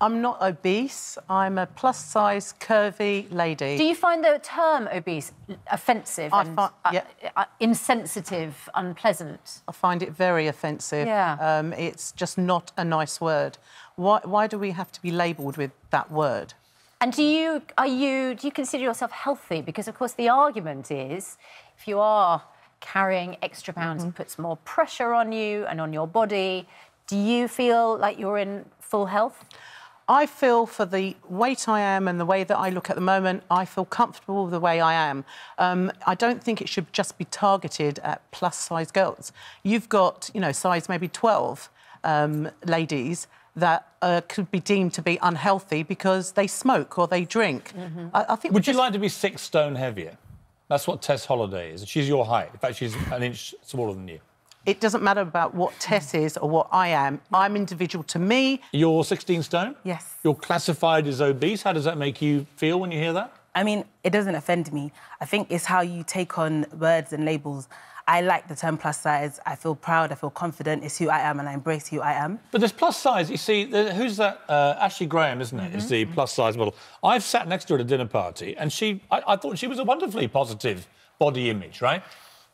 I'm not obese. I'm a plus-size, curvy lady. Do you find the term obese offensive I and fi- uh, yeah. uh, insensitive, unpleasant? I find it very offensive. Yeah. Um, it's just not a nice word. Why, why do we have to be labelled with that word? And do you are you do you consider yourself healthy? Because of course the argument is if you are carrying extra pounds, Mm-hmm. it puts more pressure on you and on your body. Do you feel like you're in full health? I feel for the weight I am and the way that I look at the moment, I feel comfortable with the way I am. Um, I don't think it should just be targeted at plus size girls. You've got, you know, size maybe 12 um, ladies that uh, could be deemed to be unhealthy because they smoke or they drink. I, I think Would you like to be six stone heavier? That's what Tess Holliday is. She's your height. In fact, she's an inch smaller than you. It doesn't matter about what Tess is or what I am. I'm individual to me. You're 16 stone? Yes. You're classified as obese. How does that make you feel when you hear that? I mean, it doesn't offend me. I think it's how you take on words and labels. I like the term plus size. I feel proud. I feel confident. It's who I am, and I embrace who I am. But there's plus size. You see, who's that? Uh, Ashley Graham, isn't it it? Is the plus size model. I've sat next to her at a dinner party, and she, I, I thought she was a wonderfully positive body image, right?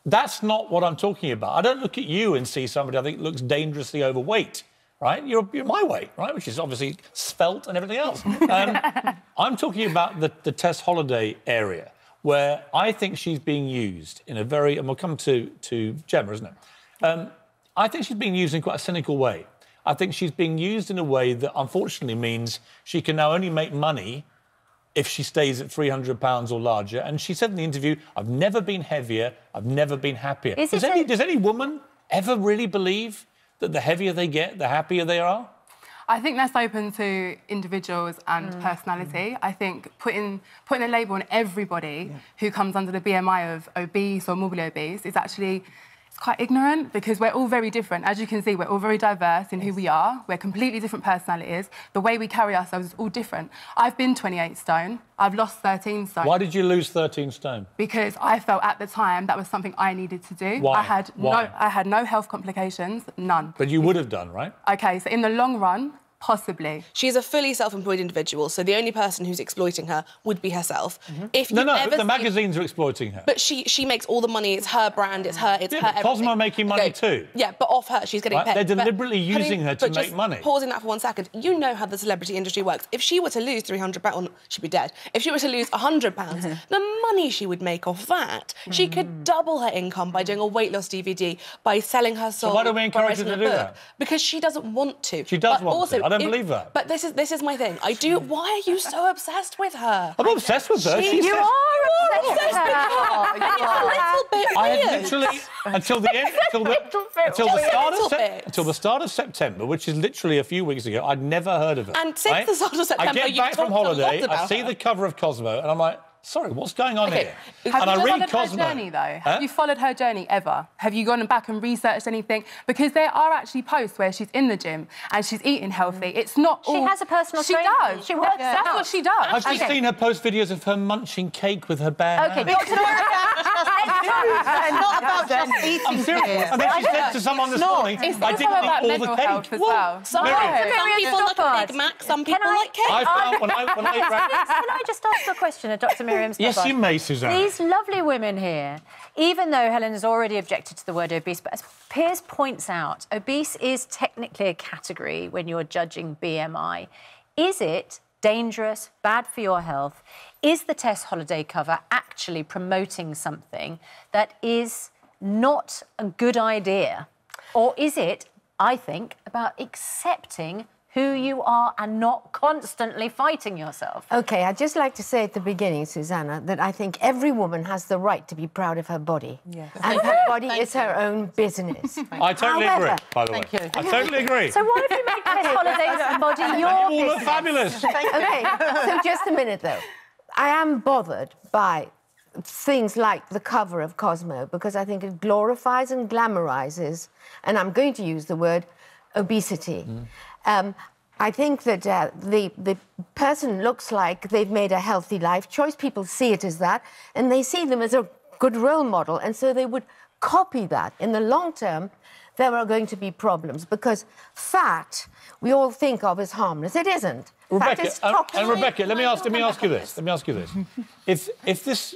That's not what I'm talking about. I don't look at you and see somebody I think looks dangerously overweight, right? You're, you're my weight, right? Which is obviously svelte and everything else. Um, I'm talking about the, the Tess Holliday area, where I think she's being used in a very, and we'll come to, to Gemma, isn't it? Um, I think she's being used in quite a cynical way. I think she's being used in a way that unfortunately means she can now only make money if she stays at 300 pounds or larger. And she said in the interview, I've never been heavier, I've never been happier. Is does, it any, a- does any woman ever really believe that the heavier they get, the happier they are? I think that's open to individuals and mm. personality. I think putting putting a label on everybody who comes under the BMI of obese or morbidly obese is actually it's quite ignorant because we're all very different. As you can see, we're all very diverse in who we are. We're completely different personalities. The way we carry ourselves is all different. I've been 28 stone. I've lost 13 stone Why did you lose 13 stone? because I felt at the time that was something I needed to do. Why? I had Why? no I had no health complications, none. But you would have done, right? Okay, so in the long run, possibly. She's a fully self-employed individual, so the only person who's exploiting her would be herself. Mm-hmm. If No, you no, ever the magazines are exploiting her. But she she makes all the money. It's her brand. It's her. It's Yeah, her. but Cosmo making money too. Yeah, but off her, she's getting Right, paid. they're But deliberately having- using her to but make just money. Pausing that for one second, you know how the celebrity industry works. If she were to lose 300 pounds, she'd be dead. If she were to lose 100 pounds, the money she would make off that, she could hmm. double her income by doing a weight loss DVD, by selling her soul. why don't we encourage her to do book. that? Because she doesn't want to. She does But want to. Also, I don't if- believe that. But this is this is my thing. I do. Why are you so obsessed with her? I'm obsessed with her. She- She's You said- are obsessed with her. And it's a little bit I had weird. literally until the end, until the, until the start of little Sep- bit. until the start of September, which is literally a few weeks ago. I'd never heard of her. And since the start of September, I September, get you've back from talked a lot holiday, I see her. the cover of Cosmo, and I'm like, sorry, what's going on Okay. here? Have and you I read followed Cosmo. her journey, though? Huh? Have you followed her journey ever? Have you gone back and researched anything? Because there are actually posts where she's in the gym and she's eating healthy. It's not all... She has a personal She trainer. does. She works That's what she does. I've just Okay. seen her post videos of her munching cake with her bare Okay, hands. Dr. It's not about just eating I'm serious. here. And then she said to someone this morning, It's I didn't about eat all the cake. as well. Some, Miriam. some people like a. Big Mac, some people I- like cake. I found when I when I Can I just ask a question of Dr. Miriam Yes, you may, Susanna. These lovely women here, even though Helen has already objected to the word obese, but as Piers points out, obese is technically a category when you're judging BMI. Is it dangerous, bad for your health? Is the Tess Holliday cover actually promoting something that is not a good idea? Or is it, I think, about accepting who you are and not constantly fighting yourself? Okay, I'd just like to say at the beginning, Susanna, that I think every woman has the right to be proud of her body. Yes. And her body is her own business. I totally However- agree, by the way. Thank you. I totally agree. So why have you made Tess Holliday's body your you all business? look fabulous. okay, so just a minute though. I am bothered by things like the cover of Cosmo because I think it glorifies and glamorizes, and I'm going to use the word obesity. Mm. Um, I think that uh, the the person looks like they've made a healthy life choice. People see it as that, and they see them as a good role model, and so they would copy that. In the long term, there are going to be problems because fat we all think of as harmless. It isn't. fat Rebecca, is and, Rebecca, let me ask, let me ask you this. Let me ask you this. if if this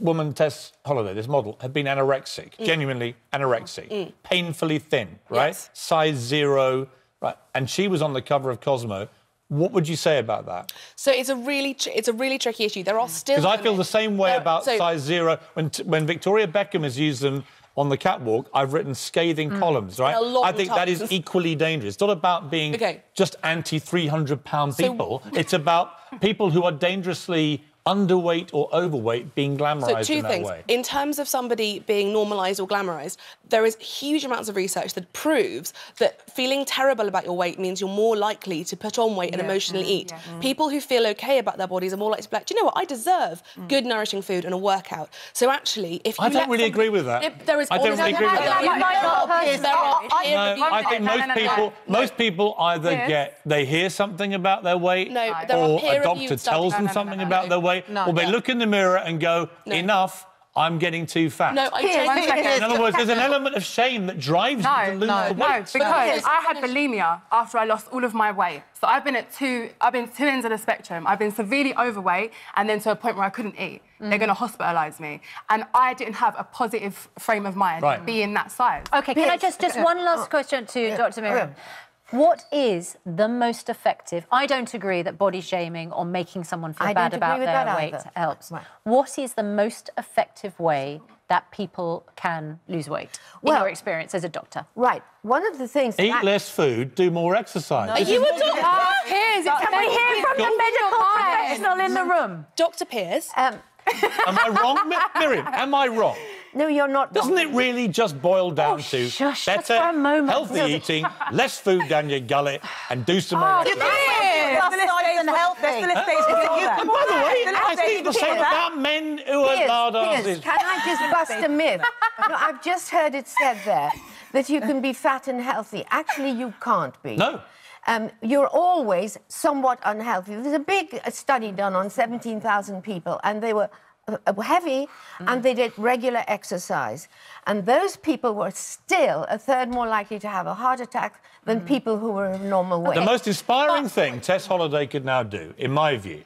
woman, Tess Holliday, this model, had been anorexic, genuinely anorexic, painfully thin, right, Yes. size zero, right, and she was on the cover of Cosmo, what would you say about that? So it's a really, it's a really tricky issue. There are still Because I feel the same way about so- size zero. When t- when Victoria Beckham has used them on the catwalk, I've written scathing mm. columns, right? a lot I think that is equally dangerous. It's not about being Okay. just anti 300 pound people. it's about people who are dangerously underweight or overweight being glamorized So two in that things. way. In terms of somebody being normalised or glamorised, there is huge amounts of research that proves that feeling terrible about your weight means you're more likely to put on weight and emotionally Mm, eat. People who feel okay about their bodies are more likely to be like, do you know what? I deserve good, nourishing food and a workout. So actually, if you Mm. I don't really somebody- agree with that. If there is I don't really agree with there that. is- You might not there personally- are peer No, I think No, most no, no, no, people, no. most people either Yes. get they hear something about their weight, No, or a doctor tells them no, no, something no, no, about their weight, No, or they yeah. look in the mirror and go, No. "Enough, I'm getting too fat." No, I Piers, genuinely- In other words, there's an element of shame that drives you to No, lose no, the no, weight. because Yes. I had bulimia after I lost all of my weight. So I've been at two, I've been two ends of the spectrum. I've been severely overweight and then to a point where I couldn't eat. They're mm. going to hospitalise me, and I didn't have a positive frame of mind Right. to be in that size. Okay, can I just just one last oh. question to Dr. Oh, Miriam? okay. What is the most effective? I don't agree that body shaming or making someone feel I bad about their weight either. helps. Right. What is the most effective way that people can lose weight in your experience as a doctor? Right. One of the things. Eat I- less food, do more exercise. Are you a doctor? Piers, Can we hear from the medical professional in the room? Dr. Piers. Um, Am I wrong, Miriam? Am I wrong? No, you're not. Doesn't it really just boil down Oh, to shush, better, for a moment. healthy eating, less food down your gullet, and do some Oh, more exercise? Plus size and healthy. And by the way, I think the same about men who are Piers, lard Piers, asses. can I just bust a myth? No, I've just heard it said there that you can be fat and healthy. Actually, you can't be. No. Um, you're always somewhat unhealthy. There's a big uh, study done on 17,000 people, and they were uh, uh, heavy and they did regular exercise. And those people were still a third more likely to have a heart attack than people who were of normal weight. The most inspiring thing Tess Holliday could now do, in my view,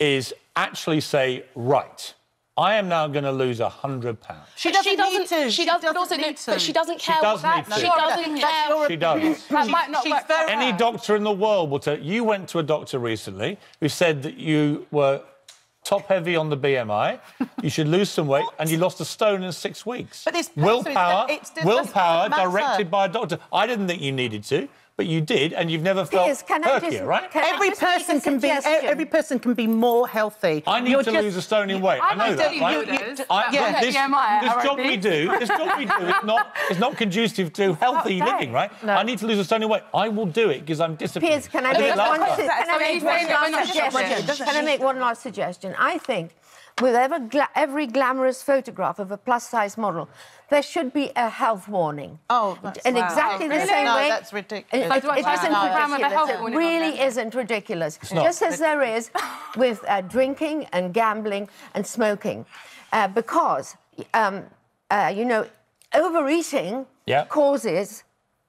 is actually say, right, I am now going to lose 100 pounds. She doesn't, she doesn't, need to. She doesn't, also need to. but she doesn't She care. does what need that- to. She Sure, doesn't that's care. your She does. That might not she's work for very- her. Any doctor in the world will tell you went to a doctor recently who said that you were top heavy on the BMI, you should lose some weight, and you lost a stone in six weeks. But this willpower, so it's- it's- willpower directed by a doctor. I didn't think you needed to, but you did, and you've never felt Piers, can I perkier, just- right? can I Every just person can be. Every person can be more healthy. I need You're to just- lose a stone in weight. I, I know that, doing right? builders. I, Yeah. but this, BMI, this job we do, this job we do is not, is not conducive to healthy Okay. living, right? I need to lose a stone in weight. I will do it because I'm disciplined. Piers, can I did make one, can I make one saying that we're not last suggestion? Can I make one last suggestion? I think with every, gla- every glamorous photograph of a plus-size model, there should be a health warning. Oh, that's- in wow. exactly the Really? same No, way. that's ridiculous. It, So it- do I it try isn't to program with a ridiculous. health It really there? isn't ridiculous. not. Just as there is with uh, drinking and gambling and smoking, uh, because um, uh, you know overeating Yeah. causes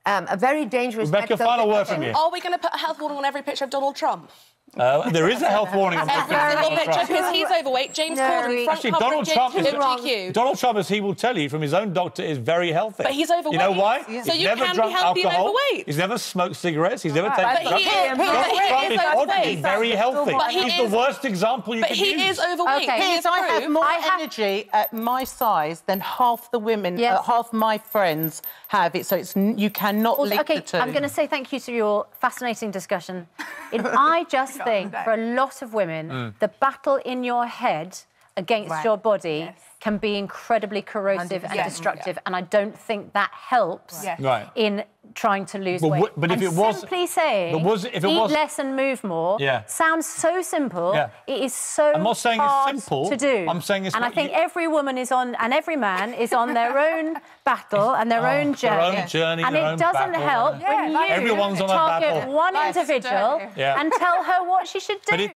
um, a very dangerous. Rebecca, medical final word from you. Are we going to put a health warning on every picture of Donald Trump? Uh, there is a health warning on Every this single picture. picture because he's overweight. James No. Corden, front Actually, Donald of James Trump is Corden GQ. Donald Trump, as he will tell you from his own doctor, is very healthy. But he's overweight. You know overweight. why? So He's you never can be drunk healthy and alcohol. overweight. He's never smoked cigarettes. He's never taken But drugs. he is- but Donald he Trump is is oddly very healthy. But he he's is- the worst example you can use. But could he use. is overweight. Okay. He is I have more I have- energy at my size than half the women, Yes. uh, half my friends have it. So it's you cannot Also, link okay, the two. Okay, I'm going to say thank you to your fascinating discussion. It, I just think for a lot of women, Mm. the battle in your head against Right. your body Yes. can be incredibly corrosive and 100%. destructive, and I don't think that helps Yes. Right. in trying to lose But weight. w- but if And it was- simply saying but was- if it eat was- less and move more Yeah. sounds so simple. Yeah. It is so I'm not saying it's simple. to do. I'm saying it's and I think you- every woman is on, and every man is on their own battle and their oh, own journey. Oh, their own journey, and their it own doesn't battle. help Yeah, when you Everyone's on a target battle. one Life's individual. Yeah. and tell her what she should do. But if,